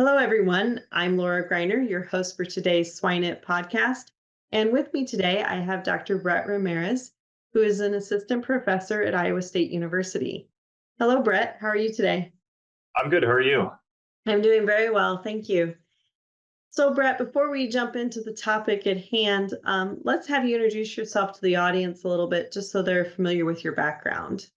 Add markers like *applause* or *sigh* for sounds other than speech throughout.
Hello, everyone. I'm Laura Greiner, your host for today's Swine It podcast. And with me today, I have Dr. Brett Ramirez, who is an assistant professor at Iowa State University. Hello, Brett. How are you today? I'm good. How are you? I'm doing very well. Thank you. So, Brett, before we jump into the topic at hand, um, let's have you introduce yourself to the audience a little bit just so they're familiar with your background.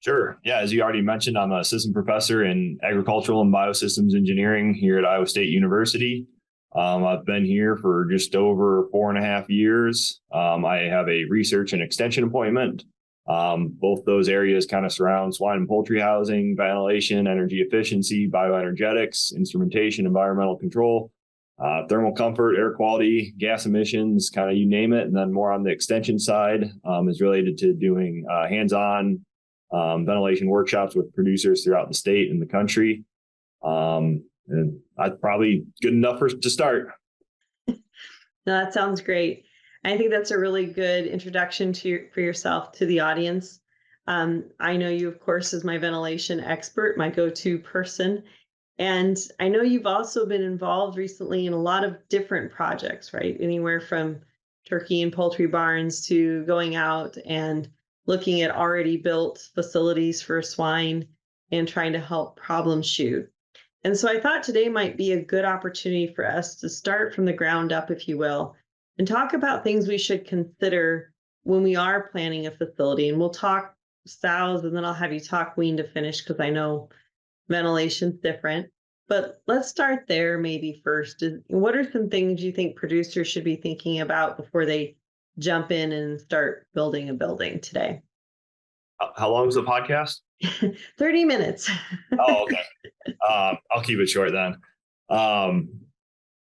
Sure. Yeah, as you already mentioned, I'm an assistant professor in agricultural and biosystems engineering here at Iowa State University. Um, I've been here for just over four and a half years. Um, I have a research and extension appointment. Um, both those areas kind of surround swine and poultry housing, ventilation, energy efficiency, bioenergetics, instrumentation, environmental control, uh, thermal comfort, air quality, gas emissions, kind of you name it. And then more on the extension side um, is related to doing uh, hands on um, ventilation workshops with producers throughout the state and the country. Um, and that's probably good enough for to start. *laughs* no, that sounds great. I think that's a really good introduction to your, for yourself to the audience. Um, I know you, of course, as my ventilation expert, my go-to person. And I know you've also been involved recently in a lot of different projects, right? Anywhere from turkey and poultry barns to going out and looking at already built facilities for swine and trying to help problem shoot. And so I thought today might be a good opportunity for us to start from the ground up, if you will, and talk about things we should consider when we are planning a facility. And we'll talk sows and then I'll have you talk wean to finish because I know ventilation's different. But let's start there maybe first. What are some things you think producers should be thinking about before they jump in and start building a building today. How long is the podcast? *laughs* 30 minutes. oh, *laughs* okay. Um, I'll keep it short then. Um,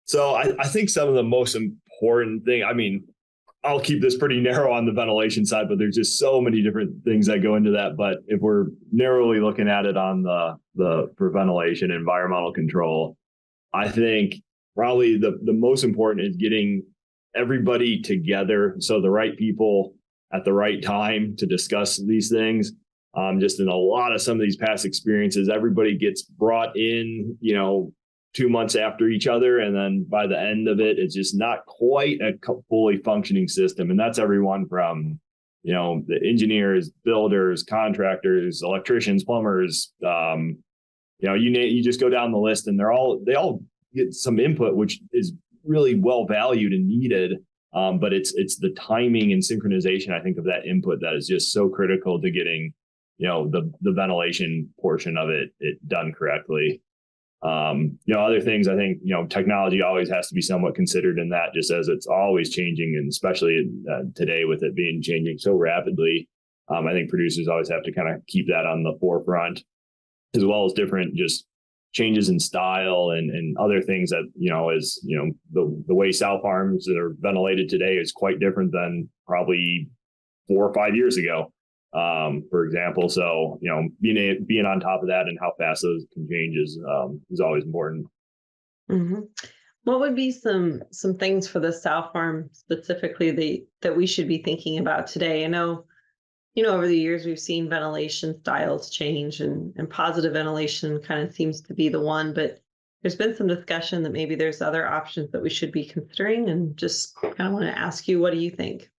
so I, I think some of the most important thing, I mean, I'll keep this pretty *laughs* narrow on the ventilation side, but there's just so many different things that go into that. But if we're narrowly looking at it on the the for ventilation, environmental control, I think probably the the most important is getting everybody together. So the right people at the right time to discuss these things. Um, just in a lot of some of these past experiences, everybody gets brought in, you know, two months after each other. And then by the end of it, it's just not quite a fully functioning system. And that's everyone from, you know, the engineers, builders, contractors, electricians, plumbers, um, you know, you you just go down the list and they're all, they all get some input, which is really well valued and needed. Um, but it's it's the timing and synchronization, I think, of that input that is just so critical to getting, you know, the the ventilation portion of it it done correctly. Um, you know, other things I think, you know, technology always has to be somewhat considered in that, just as it's always changing, and especially uh, today with it being changing so rapidly. Um, I think producers always have to kind of keep that on the forefront, as well as different just changes in style and, and other things that you know is you know the the way sow farms that are ventilated today is quite different than probably four or five years ago um, for example. So you know being a, being on top of that and how fast those can change is um, is always important. Mm-hmm. what would be some some things for the sow farm specifically the, that we should be thinking about today? I know you know, over the years, we've seen ventilation styles change and, and positive ventilation kind of seems to be the one, but there's been some discussion that maybe there's other options that we should be considering and just kind of want to ask you, what do you think?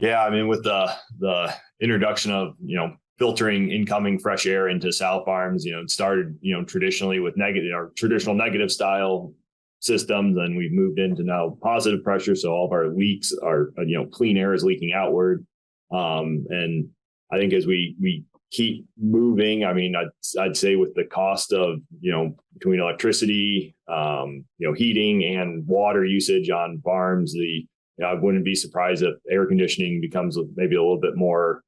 Yeah, I mean, with the the introduction of you know filtering incoming fresh air into sow farms, you know, it started you know traditionally with negative or traditional negative style systems, and we've moved into now positive pressure. So all of our leaks are you know clean air is leaking outward. Um, and I think as we we keep moving, I mean, I'd I'd say with the cost of you know between electricity, um, you know, heating and water usage on farms, the you know, I wouldn't be surprised if air conditioning becomes maybe a little bit more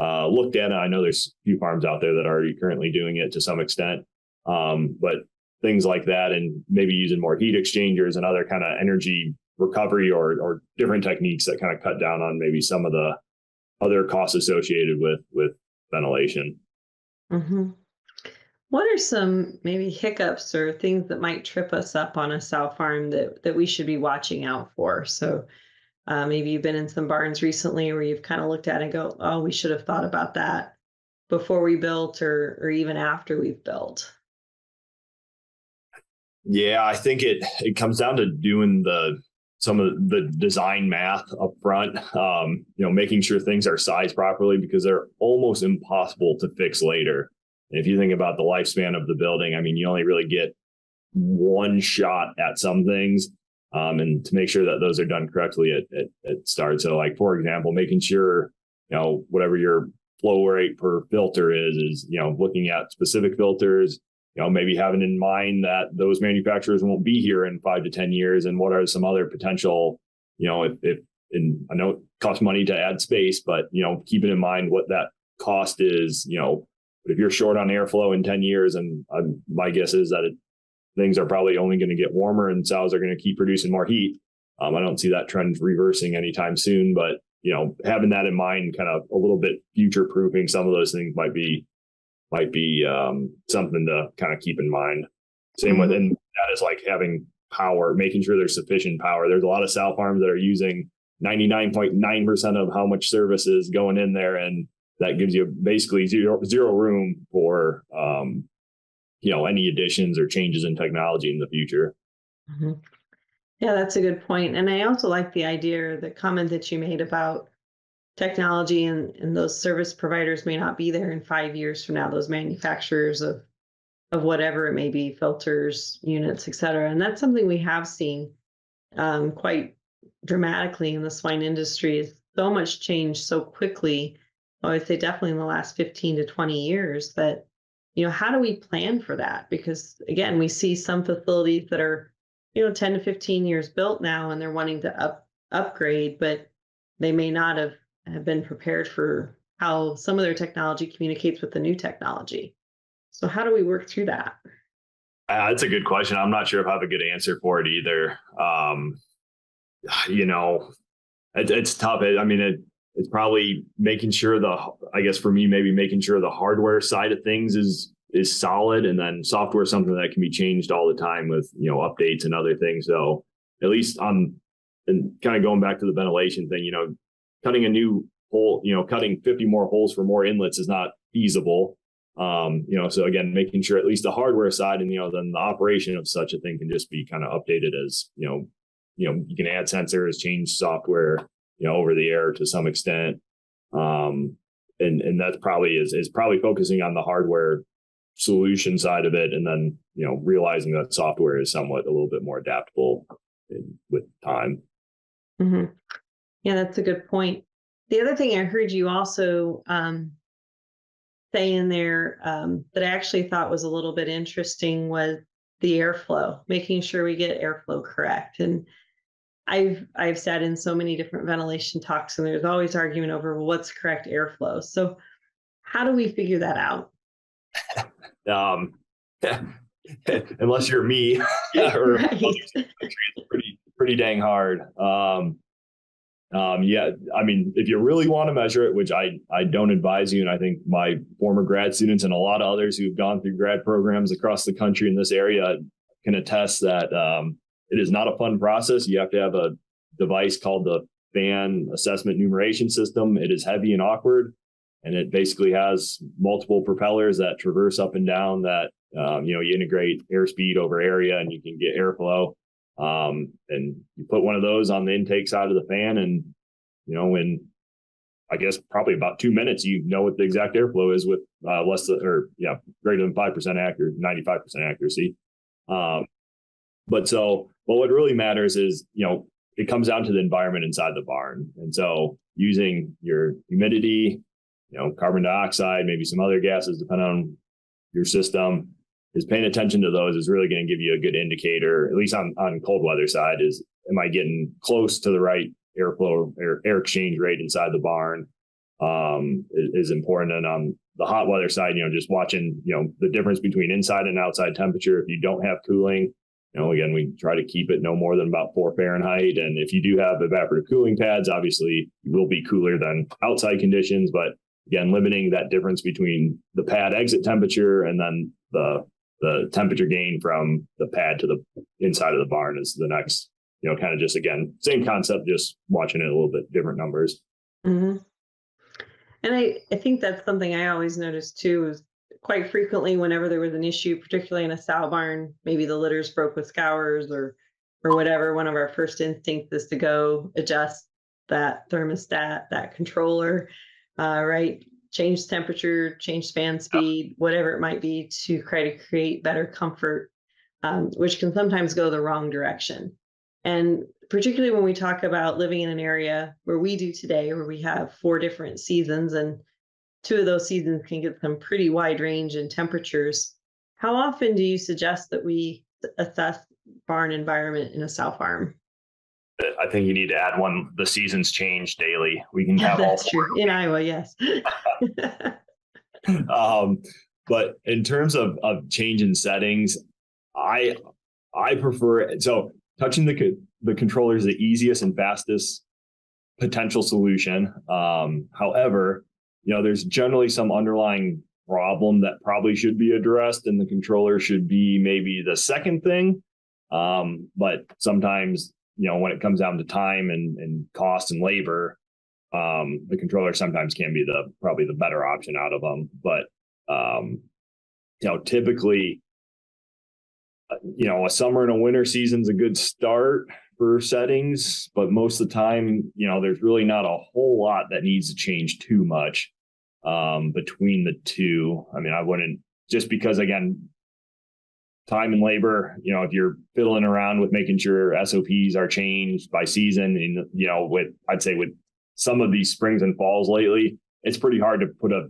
uh, looked at. I know there's a few farms out there that are currently doing it to some extent, um, but things like that, and maybe using more heat exchangers and other kind of energy recovery or or different techniques that kind of cut down on maybe some of the other costs associated with with ventilation. Mm-hmm. What are some maybe hiccups or things that might trip us up on a sow farm that that we should be watching out for? So uh, maybe you've been in some barns recently where you've kind of looked at and go, "Oh, we should have thought about that before we built, or or even after we've built." Yeah, I think it it comes down to doing the some of the design math up front. Um, you know, making sure things are sized properly because they're almost impossible to fix later. And if you think about the lifespan of the building, I mean, you only really get one shot at some things. Um, and to make sure that those are done correctly at, at, at start. So, like for example, making sure you know whatever your flow rate per filter is is you know looking at specific filters you know maybe having in mind that those manufacturers won't be here in five to ten years and what are some other potential you know if, if and i know it costs money to add space but you know keeping in mind what that cost is you know if you're short on airflow in 10 years and um, my guess is that it, things are probably only going to get warmer and cells are going to keep producing more heat. Um, i don't see that trend reversing anytime soon but you know, having that in mind, kind of a little bit future proofing some of those things might be might be um, something to kind of keep in mind. Same mm-hmm. with and that is like having power, making sure there's sufficient power. There's a lot of sow farms that are using 99.9% of how much service is going in there, and that gives you basically zero zero room for um, you know any additions or changes in technology in the future. Mm-hmm. Yeah, that's a good point. And I also like the idea or the comment that you made about technology and, and those service providers may not be there in five years from now, those manufacturers of of whatever it may be, filters, units, et cetera. And that's something we have seen um, quite dramatically in the swine industry. So much change so quickly. I would say definitely in the last 15 to 20 years that, you know, how do we plan for that? Because again, we see some facilities that are you know 10 to 15 years built now and they're wanting to up upgrade but they may not have, have been prepared for how some of their technology communicates with the new technology. So how do we work through that? Uh, that's a good question. I'm not sure if i have a good answer for it either. Um, you know it, it's tough. I mean it, it's probably making sure the i guess for me maybe making sure the hardware side of things is is solid and then software is something that can be changed all the time with you know updates and other things. So at least on and kind of going back to the ventilation thing you know cutting a new hole you know cutting 50 more holes for more inlets is not feasible um you know so again making sure at least the hardware side and you know then the operation of such a thing can just be kind of updated as you know you know you can add sensors change software you know over the air to some extent um and and that's probably is is probably focusing on the hardware solution side of it, and then you know realizing that software is somewhat a little bit more adaptable in, with time. Mm-hmm. Yeah, that's a good point. The other thing I heard you also um, say in there um, that I actually thought was a little bit interesting was the airflow, making sure we get airflow correct. And I've I've sat in so many different ventilation talks, and there's always argument over what's correct airflow. So, how do we figure that out? *laughs* Um, *laughs* unless you're me, *laughs* or right. pretty pretty dang hard. Um, um, yeah, I mean, if you really want to measure it, which I I don't advise you, and I think my former grad students and a lot of others who've gone through grad programs across the country in this area can attest that um, it is not a fun process. You have to have a device called the fan assessment numeration system. It is heavy and awkward and it basically has multiple propellers that traverse up and down that um, you know you integrate airspeed over area and you can get airflow um, and you put one of those on the intake side of the fan and you know in i guess probably about two minutes you know what the exact airflow is with uh, less than or yeah greater than 5% accuracy, 95% accuracy. Um, but so but what really matters is you know it comes down to the environment inside the barn. And so using your humidity you know, carbon dioxide, maybe some other gases, depending on your system, is paying attention to those is really going to give you a good indicator, at least on, on cold weather side, is am I getting close to the right airflow air, air exchange rate inside the barn um, is, is important. And on the hot weather side, you know, just watching, you know, the difference between inside and outside temperature. If you don't have cooling, you know, again, we try to keep it no more than about four Fahrenheit. And if you do have evaporative cooling pads, obviously you will be cooler than outside conditions, but again limiting that difference between the pad exit temperature and then the the temperature gain from the pad to the inside of the barn is the next you know kind of just again same concept just watching it a little bit different numbers mm-hmm. and I, I think that's something i always notice too is quite frequently whenever there was an issue, particularly in a sow barn, maybe the litters broke with scours or or whatever, one of our first instincts is to go adjust that thermostat, that controller, uh, right? Change temperature, change fan speed, whatever it might be to try to create better comfort, um, which can sometimes go the wrong direction. And particularly when we talk about living in an area where we do today, where we have four different seasons and two of those seasons can get some pretty wide range in temperatures. How often do you suggest that we assess barn environment in a sow farm? I think you need to add one. The seasons change daily. We can *laughs* have That's all true in Iowa, yes. *laughs* um, but in terms of of change in settings, I I prefer so touching the the controller is the easiest and fastest potential solution. Um, however, you know, there's generally some underlying problem that probably should be addressed, and the controller should be maybe the second thing. Um, but sometimes, you know, when it comes down to time and, and cost and labor, um, the controller sometimes can be the probably the better option out of them. But um, you know, typically, uh, you know, a summer and a winter season's a good start for settings, but most of the time, you know, there's really not a whole lot that needs to change too much um, between the two. I mean, I wouldn't just because again, time and labor. You know, if you're fiddling around with making sure SOPs are changed by season, and you know, with I'd say with some of these springs and falls lately, it's pretty hard to put a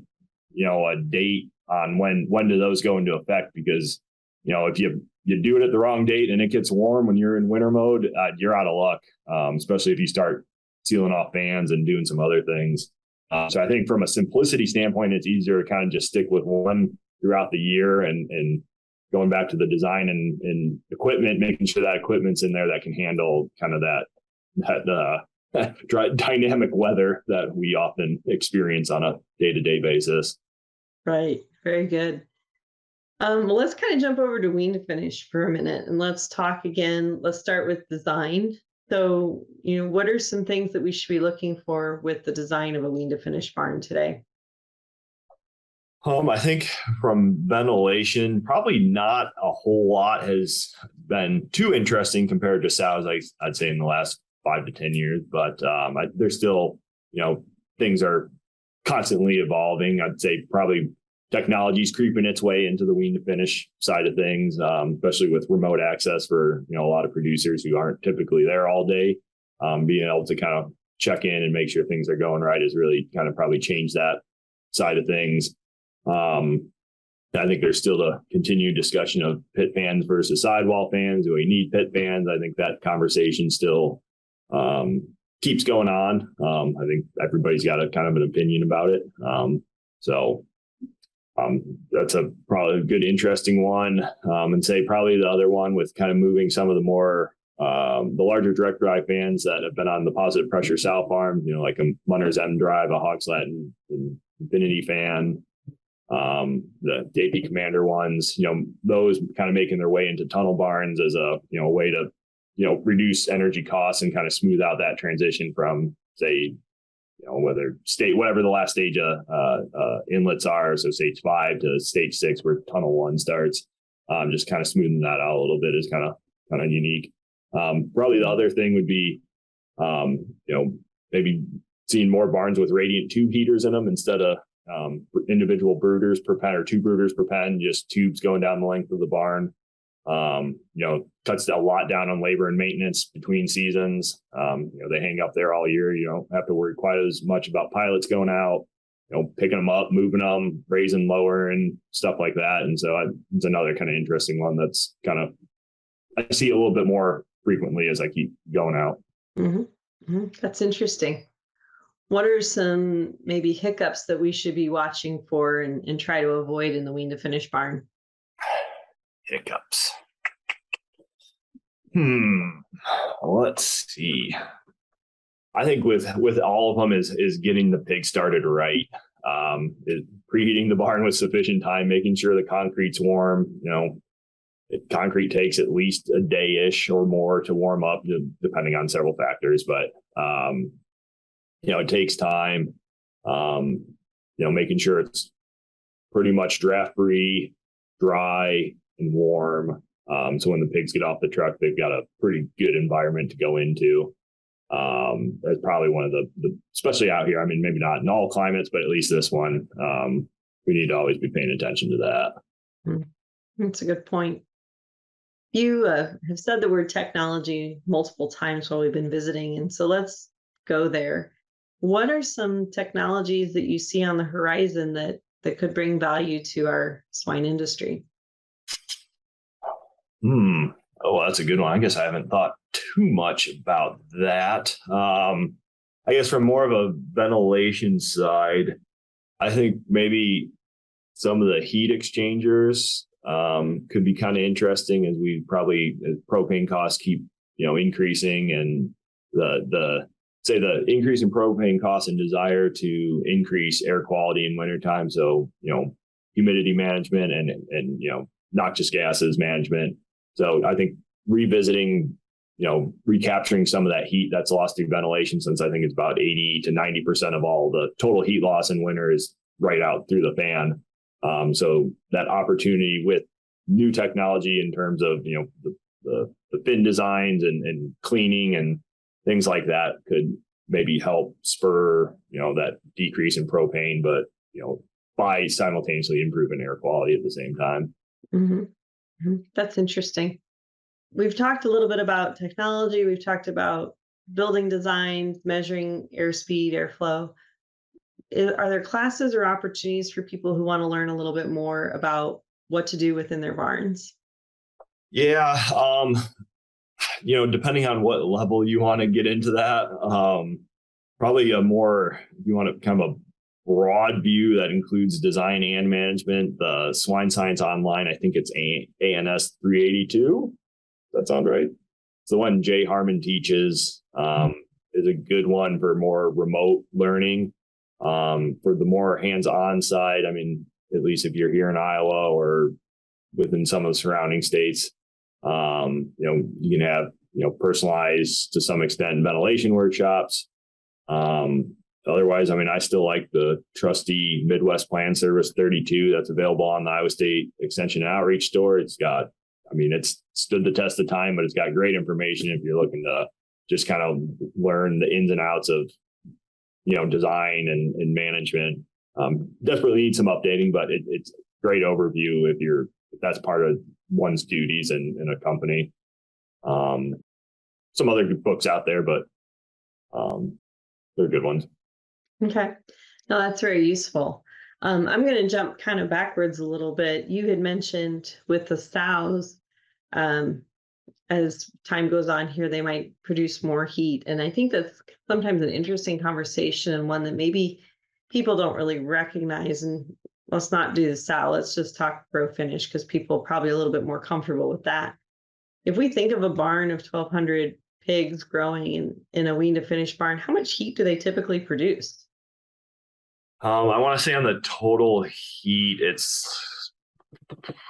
you know a date on when when do those go into effect because you know if you you do it at the wrong date and it gets warm when you're in winter mode, uh, you're out of luck. Um, especially if you start sealing off fans and doing some other things. Uh, so I think from a simplicity standpoint, it's easier to kind of just stick with one throughout the year and and going back to the design and, and equipment, making sure that equipment's in there that can handle kind of that that uh, *laughs* dynamic weather that we often experience on a day to day basis. Right. Very good. Um, well, let's kind of jump over to wean to finish for a minute and let's talk again. Let's start with design. So, you know, what are some things that we should be looking for with the design of a wean to finish barn today? Um, I think from ventilation, probably not a whole lot has been too interesting compared to sows. I, I'd say in the last five to ten years, but um, I, there's still, you know, things are constantly evolving. I'd say probably technology is creeping its way into the wean to finish side of things, um, especially with remote access for you know a lot of producers who aren't typically there all day. Um, being able to kind of check in and make sure things are going right has really kind of probably changed that side of things. Um, I think there's still a continued discussion of pit fans versus sidewall fans. Do we need pit fans? I think that conversation still um, keeps going on. Um, I think everybody's got a kind of an opinion about it. Um, so um, that's a probably a good, interesting one. Um, and say probably the other one with kind of moving some of the more um, the larger direct drive fans that have been on the positive pressure sow farm, you know, like a Munters M drive, a Hog Slat and Infinity fan, um, the AP Commander ones, you know, those kind of making their way into tunnel barns as a you know way to you know reduce energy costs and kind of smooth out that transition from say you know whether state whatever the last stage of uh, uh, inlets are, so stage five to stage six where tunnel one starts. Um, just kind of smoothing that out a little bit is kind of kind of unique. Um, probably the other thing would be, um, you know, maybe seeing more barns with radiant tube heaters in them instead of um, individual brooders per pen or two brooders per pen, just tubes going down the length of the barn. Um, you know, cuts a lot down on labor and maintenance between seasons. Um, you know, they hang up there all year. You don't have to worry quite as much about pilots going out, you know, picking them up, moving them, raising lower and stuff like that. And so I, it's another kind of interesting one that's kind of, I see a little bit more frequently as I keep going out. Mm-hmm. Mm-hmm. That's interesting what are some maybe hiccups that we should be watching for and, and try to avoid in the wean to finish barn? Hiccups. Hmm. Let's see. I think with with all of them is is getting the pig started right. Um, preheating the barn with sufficient time, making sure the concrete's warm. You know, concrete takes at least a day ish or more to warm up, depending on several factors. But um, you know, it takes time. Um, you know, making sure it's pretty much draft free, dry, and warm. Um, so when the pigs get off the truck, they've got a pretty good environment to go into. Um, that's probably one of the, the, especially out here. I mean, maybe not in all climates, but at least this one, um, we need to always be paying attention to that. Hmm. That's a good point. You uh, have said the word technology multiple times while we've been visiting, and so let's go there. What are some technologies that you see on the horizon that that could bring value to our swine industry? Hmm. Oh, that's a good one. I guess I haven't thought too much about that. Um, I guess from more of a ventilation side, I think maybe some of the heat exchangers um, could be kind of interesting as we probably as propane costs keep you know increasing and the the say the increase in propane costs and desire to increase air quality in wintertime. So, you know, humidity management and, and, you know, noxious gases management. So I think revisiting, you know, recapturing some of that heat that's lost through ventilation, since I think it's about 80 to 90% of all the total heat loss in winter is right out through the fan. Um, so that opportunity with new technology in terms of, you know, the, the, the fin designs and, and cleaning and things like that could maybe help spur you know that decrease in propane but you know by simultaneously improving air quality at the same time. Mm-hmm. Mm-hmm. that's interesting. We've talked a little bit about technology. We've talked about building design measuring airspeed airflow are there classes or opportunities for people who want to learn a little bit more about what to do within their barns? Yeah um you know, depending on what level you want to get into that, um, probably a more, you want to kind of a broad view that includes design and management, the Swine Science Online, I think it's ANS 382. That sound right? It's the one Jay Harmon teaches. Um, is a good one for more remote learning. Um, for the more hands-on side, I mean, at least if you're here in Iowa or within some of the surrounding states, um, you know, you can have, you know, personalized to some extent ventilation workshops. Um, otherwise, I mean, I still like the trusty Midwest Plan Service 32 that's available on the Iowa State Extension Outreach store. It's got, I mean, it's stood the test of time, but it's got great information if you're looking to just kind of learn the ins and outs of, you know, design and, and management. Um, desperately need some updating, but it, it's great overview if you're that's part of one's duties in, in a company. Um, some other books out there, but um, they're good ones. Okay. No, that's very useful. Um, I'm going to jump kind of backwards a little bit. You had mentioned with the sows, um, as time goes on here, they might produce more heat. And I think that's sometimes an interesting conversation and one that maybe people don't really recognize. And let's not do the sow. Let's just talk grow finish because people probably a little bit more comfortable with that. If we think of a barn of 1,200 pigs growing in, in a wean to finish barn, how much heat do they typically produce? Um, I want to say on the total heat, it's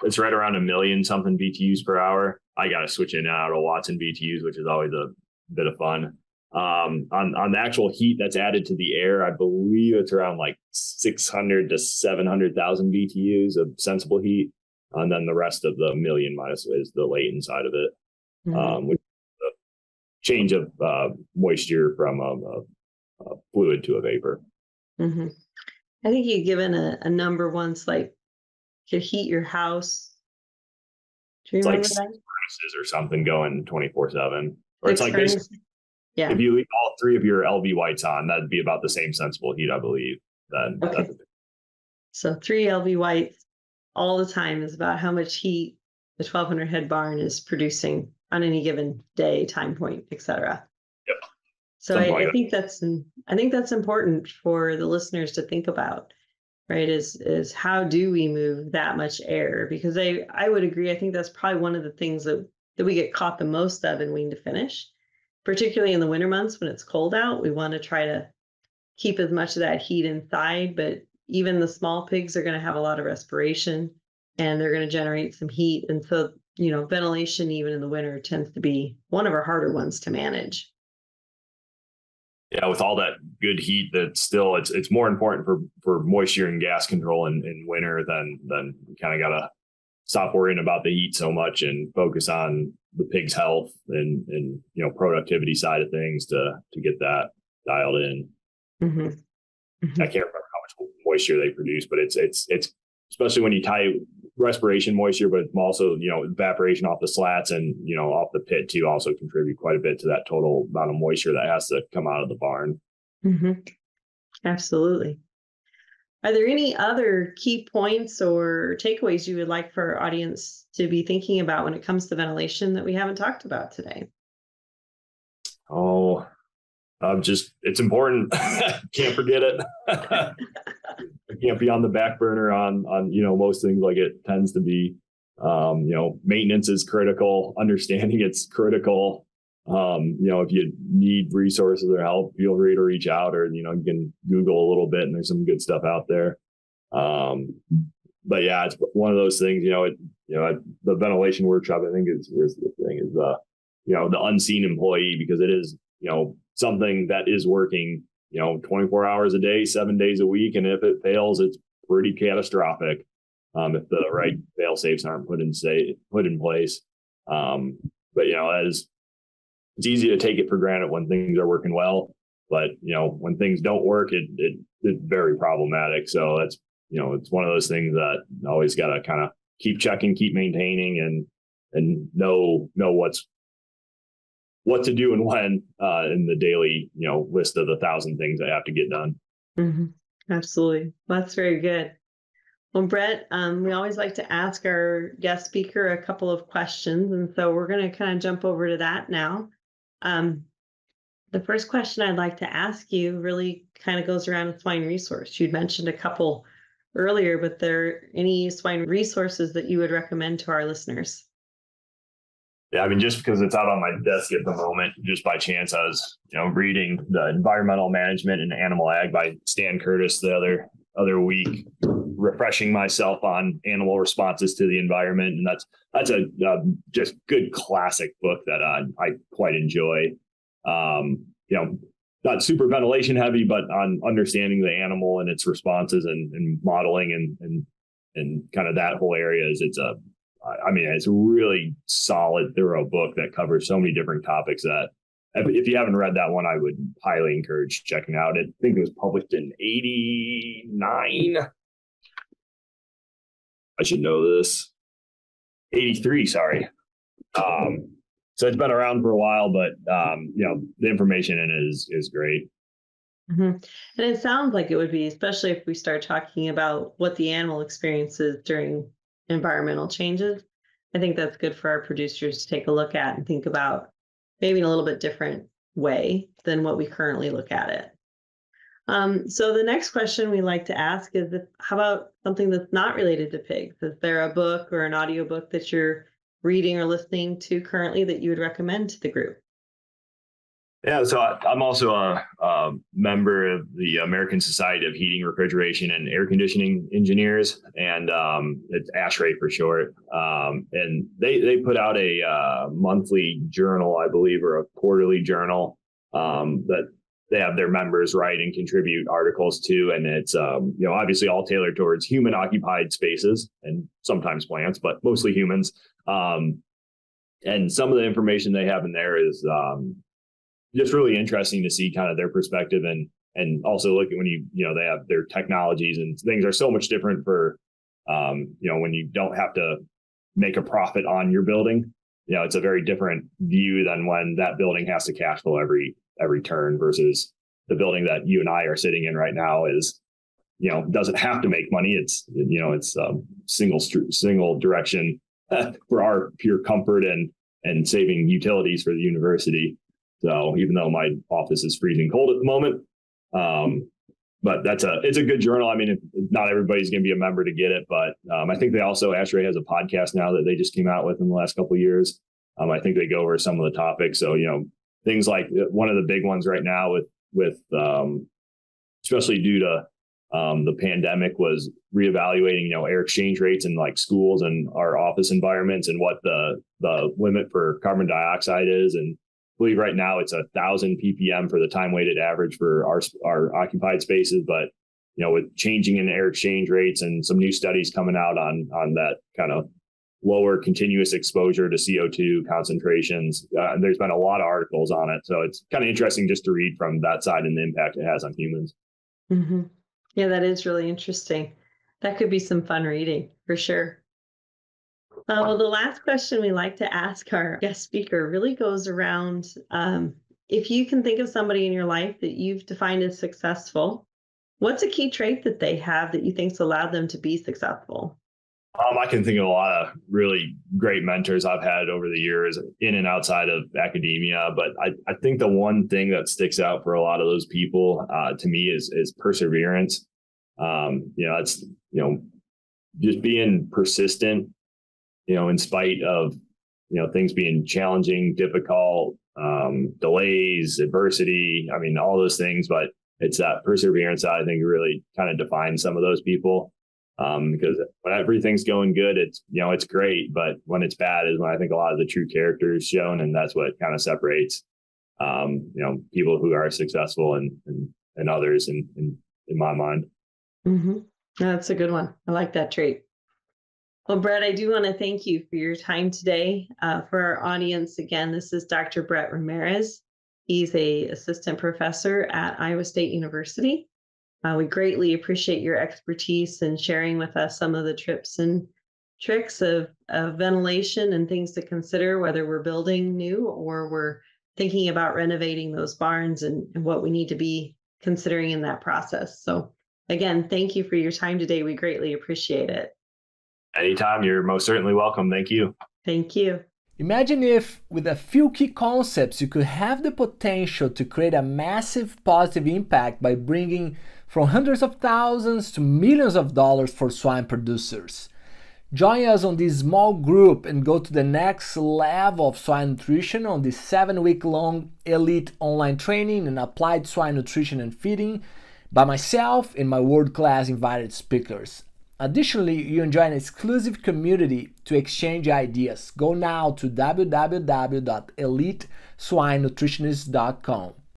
it's right around a million something BTUs per hour. I got to switch in and out of watts and BTUs, which is always a bit of fun. Um, on on the actual heat that's added to the air, I believe it's around like 600 to 700,000 BTUs of sensible heat, and then the rest of the million minus is the latent side of it, mm-hmm. um, which change of uh, moisture from a, a, a, fluid to a vapor. Mm-hmm. I think you've given a, a number once, like to heat your house. Do you it's remember like that? furnaces or something going 24 seven, or it's like basically yeah. If you leave all three of your LB Whites on, that'd be about the same sensible heat, I believe. Okay. so three LB Whites all the time is about how much heat the 1200 head barn is producing on any given day, time point, etc. Yep. So I, like I think that's I think that's important for the listeners to think about, right? Is is how do we move that much air? Because I I would agree. I think that's probably one of the things that that we get caught the most of in wean to finish particularly in the winter months when it's cold out, we want to try to keep as much of that heat inside. But even the small pigs are going to have a lot of respiration and they're going to generate some heat. And so, you know, ventilation, even in the winter, tends to be one of our harder ones to manage. yeah, with all that good heat, that still it's it's more important for for moisture and gas control in, in winter than than kind of gotta stop worrying about the heat so much and focus on the pig's health and and you know productivity side of things to to get that dialed in. Mm-hmm. Mm-hmm. I can't remember how much moisture they produce, but it's it's it's especially when you tie respiration moisture, but also you know evaporation off the slats and you know off the pit too also contribute quite a bit to that total amount of moisture that has to come out of the barn. Mm-hmm. Absolutely. Are there any other key points or takeaways you would like for our audience to be thinking about when it comes to ventilation that we haven't talked about today? Oh, um, just it's important. *laughs* can't forget it. *laughs* it can't be on the back burner on on you know most things like it tends to be. Um, you know, maintenance is critical. *laughs* Understanding it's critical. Um, you know, if you need resources or help, feel free to reach out, or you know, you can Google a little bit, and there's some good stuff out there. Um, but yeah, it's one of those things. You know, it you know the ventilation workshop. I think is is the thing is uh you know the unseen employee because it is you know something that is working you know 24 hours a day seven days a week and if it fails it's pretty catastrophic um, if the right fail safes aren't put in say put in place. Um, but you know as it's easy to take it for granted when things are working well but you know when things don't work it, it it's very problematic. So that's you know it's one of those things that always got to kind of keep checking keep maintaining and and know know what's what to do and when uh, in the daily, you know, list of the thousand things I have to get done. Mm-hmm. Absolutely. That's very good. Well, Brett, um, we always like to ask our guest speaker a couple of questions. And so we're going to kind of jump over to that now. Um, the first question I'd like to ask you really kind of goes around swine resource. You'd mentioned a couple earlier, but there any swine resources that you would recommend to our listeners? Yeah, I mean, just because it's out on my desk at the moment, just by chance, I was, you know, reading the Environmental Management and Animal Ag by Stan Curtis the other other week, refreshing myself on animal responses to the environment, and that's that's a just good classic book that uh, I quite enjoy. Um, you know, not super ventilation heavy, but on understanding the animal and its responses and, and modeling and and and kind of that whole area is it's a I mean, it's a really solid, thorough book that covers so many different topics that if you haven't read that one, I would highly encourage checking out. It. I think it was published in 89. I should know this. 83, sorry. Um, so it's been around for a while, but um, you know, the information in it is is great. Mm-hmm. And it sounds like it would be, especially if we start talking about what the animal experiences during environmental changes. I think that's good for our producers to take a look at and think about maybe in a little bit different way than what we currently look at it. Um, so the next question we like to ask is if, how about something that's not related to pigs? Is there a book or an audio book that you're reading or listening to currently that you would recommend to the group? Yeah, so I, am also a, a, member of the American Society of Heating, Refrigeration, and Air Conditioning Engineers, and um, it's ASHRAE for short. Um, and they they put out a uh, monthly journal, I believe, or a quarterly journal um, that they have their members write and contribute articles to, and it's um, you know obviously all tailored towards human occupied spaces and sometimes plants, but mostly humans. Um, and some of the information they have in there is um, just really interesting to see kind of their perspective and and also look at when you you know they have their technologies and things are so much different for um, you know when you don't have to make a profit on your building. You know it's a very different view than when that building has to cash flow every every turn versus the building that you and I are sitting in right now is you know doesn't have to make money. It's you know it's um, single single direction *laughs* for our pure comfort and and saving utilities for the university so even though my office is freezing cold at the moment, um, but that's a it's a good journal. I mean, not everybody's going to be a member to get it, but um, I think they also ASHRAE has a podcast now that they just came out with in the last couple years. Um, I think they go over some of the topics. So you know things like uh, one of the big ones right now with with um, especially due to um, the pandemic was reevaluating you know air exchange rates in like schools and our office environments and what the the limit for carbon dioxide is and believe right now it's a thousand ppm for the time weighted average for our our occupied spaces, but you know, with changing in air exchange rates and some new studies coming out on on that kind of lower continuous exposure to CO2 concentrations. Uh, there's been a lot of articles on it. So it's kind of interesting just to read from that side and the impact it has on humans. Mm-hmm. Yeah, that is really interesting. That could be some fun reading for sure. Uh, well, the last question we like to ask our guest speaker really goes around um, if you can think of somebody in your life that you've defined as successful, what's a key trait that they have that you think's allowed them to be successful? Um, I can think of a lot of really great mentors I've had over the years in and outside of academia. But I, I think the one thing that sticks out for a lot of those people uh, to me is is perseverance. Um, you know, it's you know just being persistent. You know, in spite of you know things being challenging, difficult, um, delays, adversity. I mean, all those things. But it's that perseverance that I think really kind of defines some of those people um, because when everything's going good, it's you know it's great, but when it's bad is when I think a lot of the true character is shown, and that's what kind of separates um, you know people who are successful and and, and others in, in in my mind. Mm-hmm. That's a good one. I like that trait. Well, Brett, I do want to thank you for your time today. Uh, for our audience, again, this is Dr. Brett Ramirez. He's a assistant professor at Iowa State University. Uh, we greatly appreciate your expertise and sharing with us some of the trips and tricks of, of ventilation and things to consider, whether we're building new or we're thinking about renovating those barns and, and what we need to be considering in that process. So, again, thank you for your time today. We greatly appreciate it. Anytime, you're most certainly welcome. Thank you. Thank you. Imagine if, with a few key concepts, you could have the potential to create a massive positive impact by bringing from hundreds of thousands to millions of dollars for swine producers. Join us on this small group and go to the next level of swine nutrition on this seven week long elite online training in applied swine nutrition and feeding by myself and my world class invited speakers. Additionally, you enjoy an exclusive community to exchange ideas. Go now to www.eliteswinenutritionist.com.